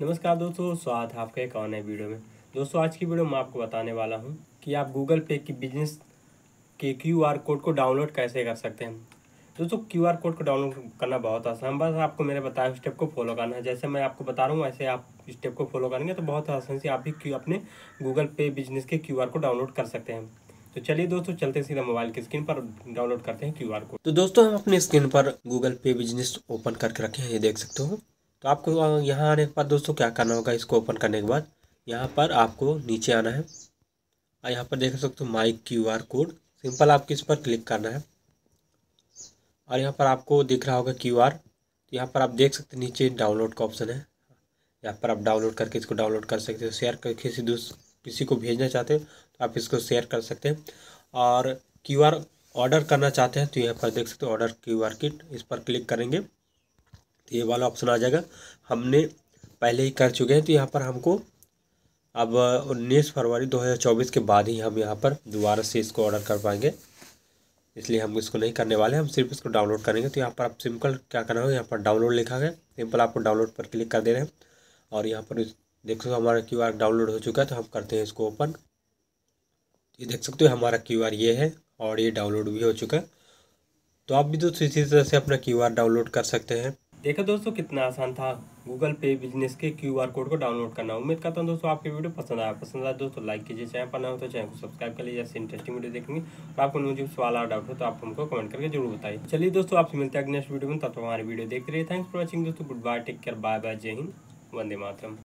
नमस्कार दोस्तों स्वागत है आपका एक और नए वीडियो में। दोस्तों, आज की वीडियो में आपको बताने वाला हूँ कि आप गूगल पे की बिज़नेस के क्यू आर कोड को डाउनलोड कैसे कर सकते हैं। दोस्तों क्यू आर कोड को डाउनलोड करना बहुत आसान बस आपको मेरे बताए स्टेप को फॉलो करना है। जैसे मैं आपको बता रहा हूँ वैसे आप स्टेप को फॉलो करेंगे तो बहुत आसानी से आप भी अपने गूगल पे बिज़नेस के क्यूआर को डाउनलोड कर सकते हैं। तो चलिए दोस्तों, चलते सीधा मोबाइल की स्क्रीन पर डाउनलोड करते हैं क्यूआर कोड तो दोस्तों, हम अपने स्क्रीन पर गूगल पे बिज़नेस ओपन करके रखे हैं, ये देख सकते हो। तो आपको यहाँ आने के बाद दोस्तों क्या करना होगा इसको ओपन करने के बाद? यहाँ पर आपको नीचे आना है। और यहाँ पर देख सकते हो my Q R code. Simple आपको इस पर क्लिक करना है। और यहाँ पर आपको दिख रहा होगा क्यू आर तो यहाँ पर आप देख सकते हैं नीचे डाउनलोड का ऑप्शन है। यहाँ पर आप डाउनलोड करके इसको डाउनलोड कर सकते हो। शेयर कर किसी दूस, किसी को भेजना चाहते हो तो आप इसको शेयर कर सकते हैं। और क्यू आर ऑर्डर करना चाहते हैं तो यहाँ पर देख सकते हो ऑर्डर क्यू आर किट। इस पर क्लिक करेंगे। तो ये वाला ऑप्शन आ जाएगा। हमने पहले ही कर चुके हैं तो यहाँ पर हमको अब उन्नीस फरवरी 2024 के बाद ही हम यहाँ पर दोबारा से इसको ऑर्डर कर पाएँगे। इसलिए हम इसको नहीं करने वाले, हम सिर्फ़ इसको डाउनलोड करेंगे। तो यहाँ पर आप सिंपल क्या करना होगा, यहाँ पर डाउनलोड लिखा है। सिंपल आपको डाउनलोड पर क्लिक कर दे रहे हैं। और यहाँ पर देख सकते हो हमारा क्यूआर डाउनलोड हो चुका है तो हम करते हैं इसको ओपन ये देख सकते हो हमारा क्यूआर ये है, और ये डाउनलोड भी हो चुका है। तो आप भी दोस्तों इसी तरह से अपना क्यूआर डाउनलोड कर सकते हैं। देखा दोस्तों कितना आसान था गूगल पे बिज़नेस के क्यू आर कोड को डाउनलोड करना। उम्मीद करता हूँ दोस्तों आपकी वीडियो पसंद आया। पसंद आया दोस्तों लाइक कीजिए, चैनल पर ना हो तो चैनल को सब्सक्राइब कर लीजिए, ऐसे इंटरेस्टिंग वीडियो देखेंगे। और आपको मुझे सवाल और डाउट हो तो आप हमको कमेंट करके ज़रूर बताइए। चलिए दोस्तों आपसे मिलते हैं नेक्स्ट वीडियो में। तब तो हमारी वीडियो देखते रहिए। थैंक्स फॉर वॉचिंग दोस्तों। Good bye take care bye bye जय हिंद। वंदे मातरम।